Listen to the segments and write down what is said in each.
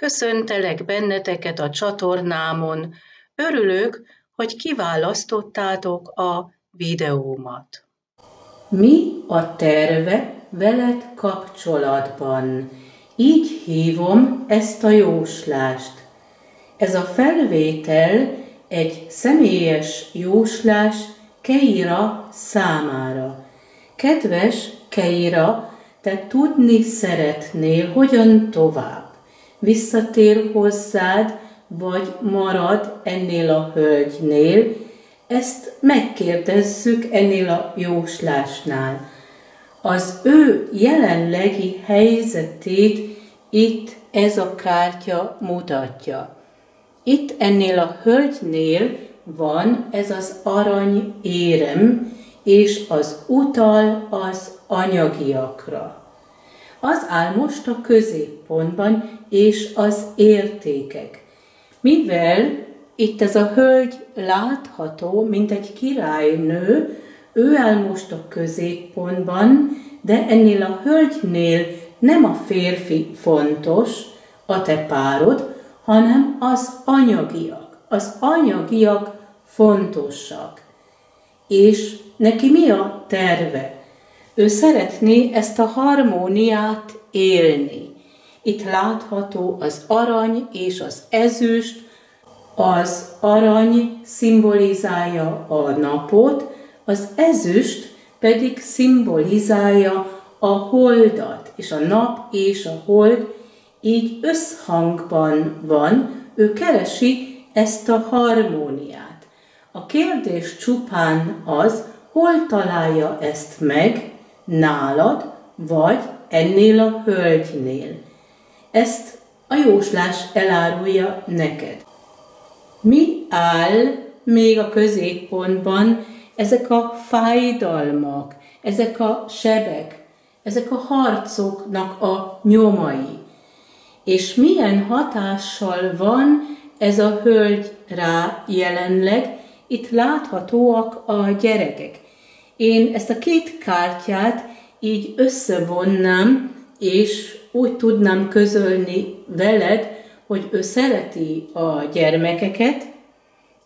Köszöntelek benneteket a csatornámon. Örülök, hogy kiválasztottátok a videómat. Mi a terve veled kapcsolatban? Így hívom ezt a jóslást. Ez a felvétel egy személyes jóslás Keira számára. Kedves Keira, te tudni szeretnél, hogyan tovább. Visszatér hozzád, vagy marad ennél a hölgynél, ezt megkérdezzük ennél a jóslásnál. Az ő jelenlegi helyzetét itt ez a kártya mutatja. Itt ennél a hölgynél van ez az arany érem, és az utal az anyagiakra. Az áll most a középpontban, és az értékek. Mivel itt ez a hölgy látható, mint egy királynő, ő áll most a középpontban, de ennél a hölgynél nem a férfi fontos, a te párod, hanem az anyagiak. Az anyagiak fontosak. És neki mi a terve? Ő szeretné ezt a harmóniát élni. Itt látható az arany és az ezüst, az arany szimbolizálja a napot, az ezüst pedig szimbolizálja a holdat, és a nap és a hold így összhangban van, ő keresi ezt a harmóniát. A kérdés csupán az, hol találja ezt meg, nálad, vagy ennél a hölgynél. Ezt a jóslás elárulja neked. Mi áll még a középpontban ezek a fájdalmak, ezek a sebek, ezek a harcoknak a nyomai. És milyen hatással van ez a hölgy rá jelenleg, itt láthatóak a gyerekek. Én ezt a két kártyát így összevonnám, és úgy tudnám közölni veled, hogy ő szereti a gyermekeket,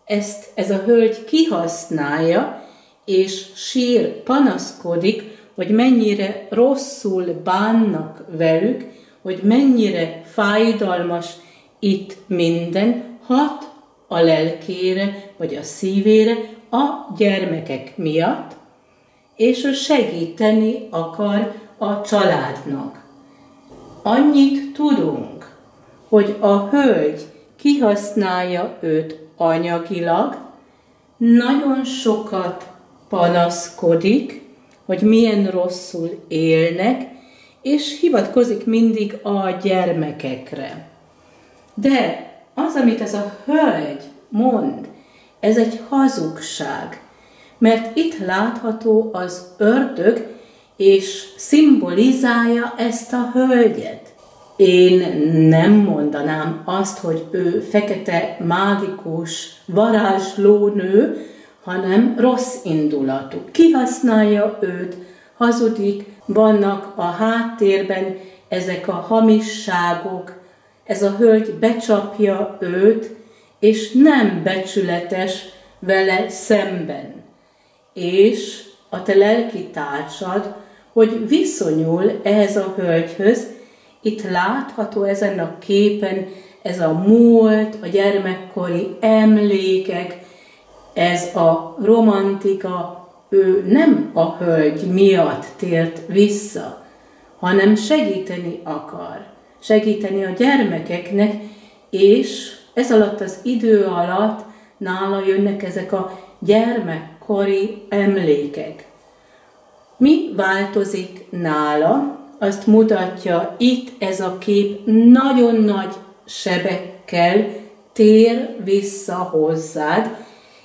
ezt ez a hölgy kihasználja, és sír, panaszkodik, hogy mennyire rosszul bánnak velük, hogy mennyire fájdalmas itt minden, hat a lelkére vagy a szívére a gyermekek miatt, és ő segíteni akar a családnak. Annyit tudunk, hogy a hölgy kihasználja őt anyagilag, nagyon sokat panaszkodik, hogy milyen rosszul élnek, és hivatkozik mindig a gyermekekre. De az, amit ez a hölgy mond, ez egy hazugság, mert itt látható az ördög, és szimbolizálja ezt a hölgyet. Én nem mondanám azt, hogy ő fekete, mágikus, varázslónő, hanem rossz indulatú. Kihasználja őt, hazudik, vannak a háttérben ezek a hamisságok, ez a hölgy becsapja őt, és nem becsületes vele szemben. És a te lelki társad, hogy viszonyul ehhez a hölgyhöz, itt látható ezen a képen ez a múlt, a gyermekkori emlékek, ez a romantika, ő nem a hölgy miatt tért vissza, hanem segíteni akar, segíteni a gyermekeknek, és ez alatt az idő alatt nála jönnek ezek a gyermekkori emlékek. Mi változik nála, azt mutatja itt ez a kép nagyon nagy sebekkel tér vissza hozzád,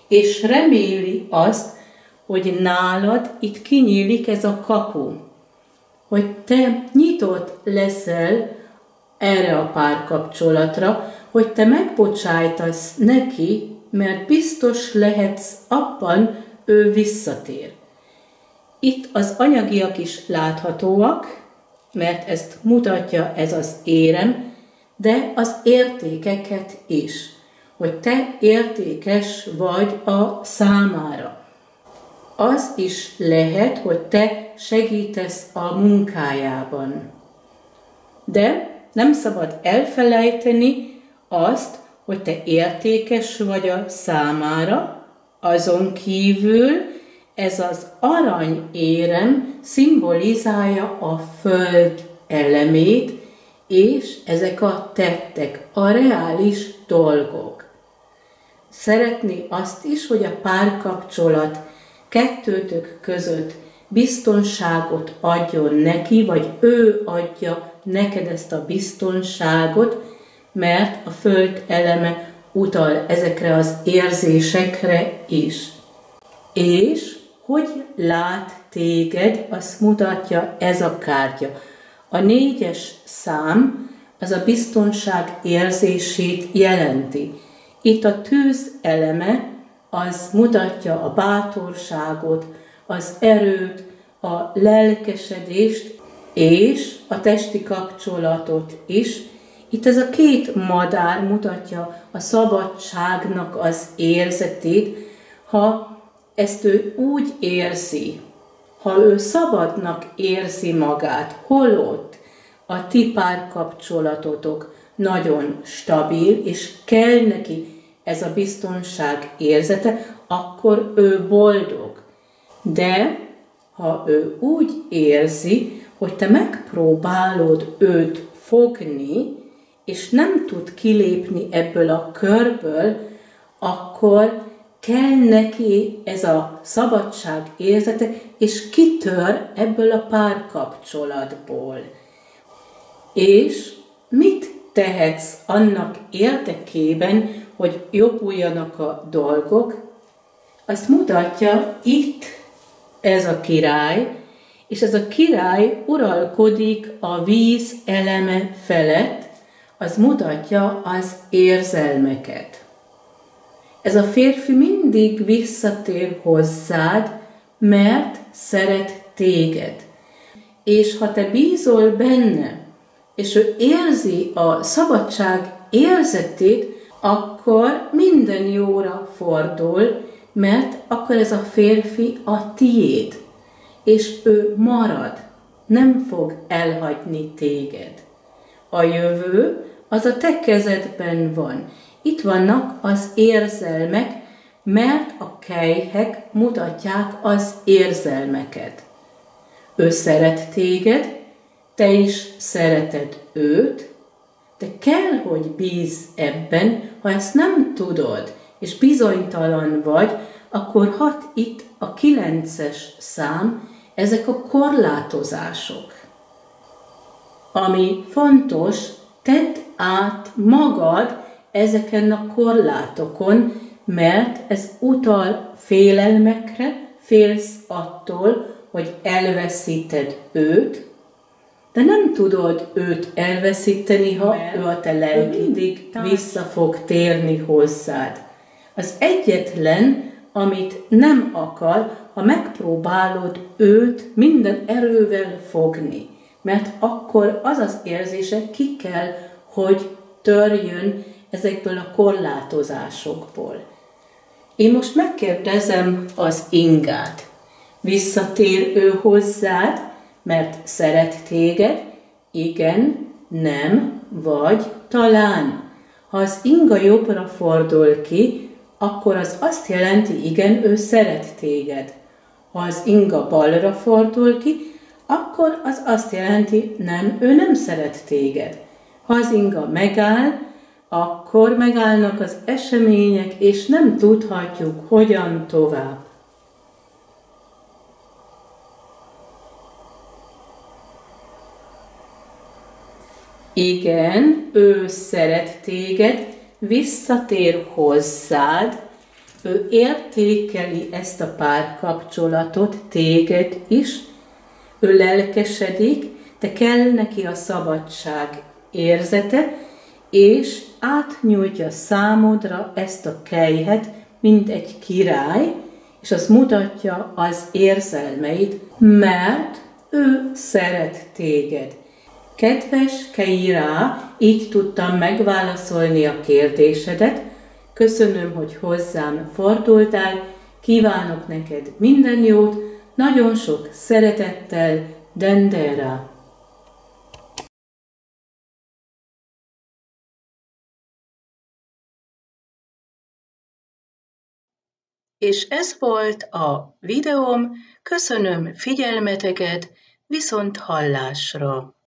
és reméli azt, hogy nálad itt kinyílik ez a kapu, hogy te nyitott leszel erre a párkapcsolatra, hogy te megbocsájtasz neki, mert biztos lehetsz abban, ő visszatér. Itt az anyagiak is láthatóak, mert ezt mutatja ez az érem, de az értékeket is, hogy te értékes vagy a számára. Az is lehet, hogy te segítesz a munkájában. De nem szabad elfelejteni azt, hogy te értékes vagy a számára, azon kívül ez az arany érem szimbolizálja a föld elemét, és ezek a tettek, a reális dolgok. Szeretni azt is, hogy a párkapcsolat kettőtök között biztonságot adjon neki, vagy ő adja neked ezt a biztonságot, mert a föld eleme utal ezekre az érzésekre is. És hogy lát téged, azt mutatja ez a kártya. A négyes szám az a biztonság érzését jelenti. Itt a tűz eleme az mutatja a bátorságot, az erőt, a lelkesedést és a testi kapcsolatot is. Itt ez a két madár mutatja a szabadságnak az érzetét, ha ezt ő úgy érzi, ha ő szabadnak érzi magát, holott a ti párkapcsolatotok nagyon stabil, és kell neki ez a biztonság érzete, akkor ő boldog. De ha ő úgy érzi, hogy te megpróbálod őt fogni, és nem tud kilépni ebből a körből, akkor kell neki ez a szabadság érzete, és kitör ebből a párkapcsolatból. És mit tehetsz annak érdekében, hogy jobbuljanak a dolgok? Azt mutatja itt ez a király, és ez a király uralkodik a víz eleme felett, az mutatja az érzelmeket. Ez a férfi mindig visszatér hozzád, mert szeret téged. És ha te bízol benne, és ő érzi a szabadság érzetét, akkor minden jóra fordul, mert akkor ez a férfi a tiéd, és ő marad, nem fog elhagyni téged. A jövő az a te kezedben van, itt vannak az érzelmek, mert a kejhek mutatják az érzelmeket. Ő szeret téged, te is szereted őt, de kell, hogy bíz ebben, ha ezt nem tudod, és bizonytalan vagy, akkor hat itt a kilences szám, ezek a korlátozások. Ami fontos, tedd át magad ezeken a korlátokon, mert ez utal félelmekre, félsz attól, hogy elveszíted őt, de nem tudod őt elveszíteni, ha mert ő a te lelkidig vissza fog térni hozzád. Az egyetlen, amit nem akar, ha megpróbálod őt minden erővel fogni, mert akkor az az érzése ki kell, hogy törjön ezekből a korlátozásokból. Én most megkérdezem az ingát. Visszatér ő hozzád, mert szeret téged? Igen, nem, vagy talán. Ha az inga jobbra fordul ki, akkor az azt jelenti, igen, ő szeret téged. Ha az inga balra fordul ki, akkor az azt jelenti, nem, ő nem szeret téged. Ha az inga megáll, akkor megállnak az események, és nem tudhatjuk, hogyan tovább. Igen, ő szeret téged, visszatér hozzád, ő értékeli ezt a párkapcsolatot, téged is, ő lelkesedik, de kell neki a szabadság érzete, és átnyújtja számodra ezt a kejhet, mint egy király, és az mutatja az érzelmeit, mert ő szeret téged. Kedves Keira, így tudtam megválaszolni a kérdésedet. Köszönöm, hogy hozzám fordultál, kívánok neked minden jót, nagyon sok szeretettel, Dendera. És ez volt a videóm, köszönöm figyelmeteket, viszont hallásra!